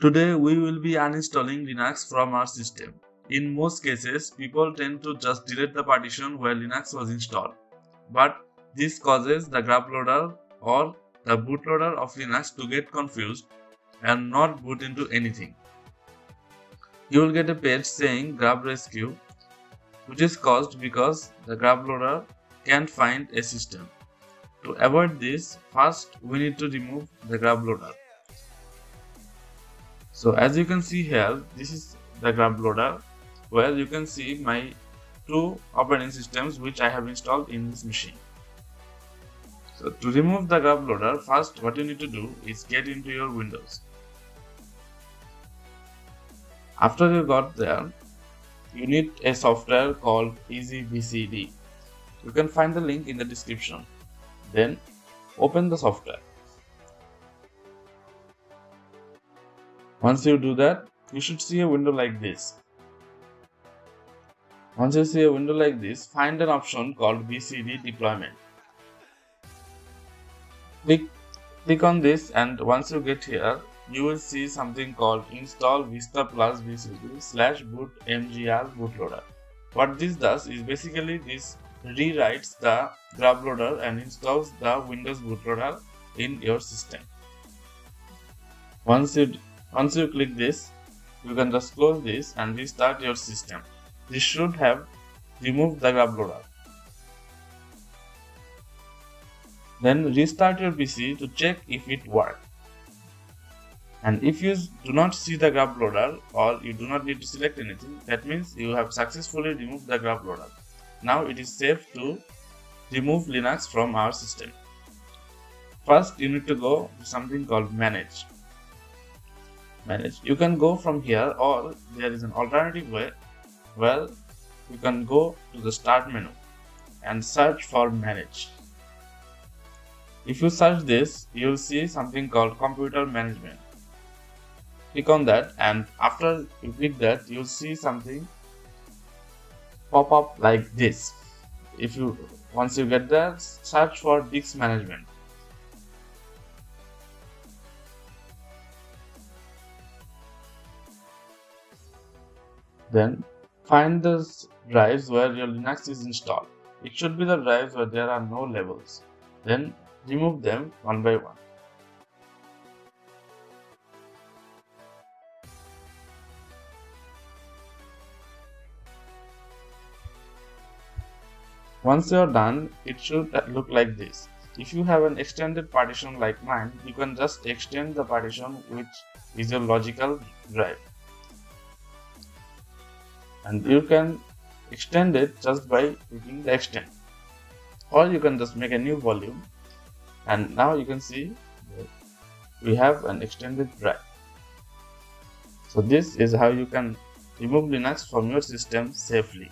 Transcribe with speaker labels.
Speaker 1: Today we will be uninstalling Linux from our system. In most cases, people tend to just delete the partition where Linux was installed. But this causes the grub loader or the bootloader of Linux to get confused and not boot into anything. You will get a page saying grub rescue which is caused because the grub loader can't find a system. To avoid this, first we need to remove the grub loader. So as you can see here, this is the grub loader where you can see my two operating systems which I have installed in this machine. So to remove the grub loader, first what you need to do is get into your Windows. After you got there, you need a software called EasyBCD. You can find the link in the description. Then open the software. Once you do that, you should see a window like this. Once you see a window like this, find an option called BCD deployment. Click, click on this and once you get here, you will see something called install vista plus BCD slash boot mgr bootloader. What this does is basically this rewrites the grub loader and installs the Windows bootloader in your system. Once you once you click this, you can just close this and restart your system. This should have removed the grub loader. Then restart your PC to check if it worked. And if you do not see the grub loader or you do not need to select anything, that means you have successfully removed the grub loader. Now it is safe to remove Linux from our system. First, you need to go to something called manage manage. You can go from here or there is an alternative way. Well you can go to the start menu and search for manage. If you search this you will see something called computer management. Click on that and after you click that you'll see something pop up like this. If you once you get there search for disk management Then find the drives where your Linux is installed. It should be the drives where there are no labels. Then remove them one by one. Once you are done, it should look like this. If you have an extended partition like mine, you can just extend the partition which is your logical drive and you can extend it just by clicking the extend. Or you can just make a new volume. And now you can see we have an extended drive. So this is how you can remove linux from your system safely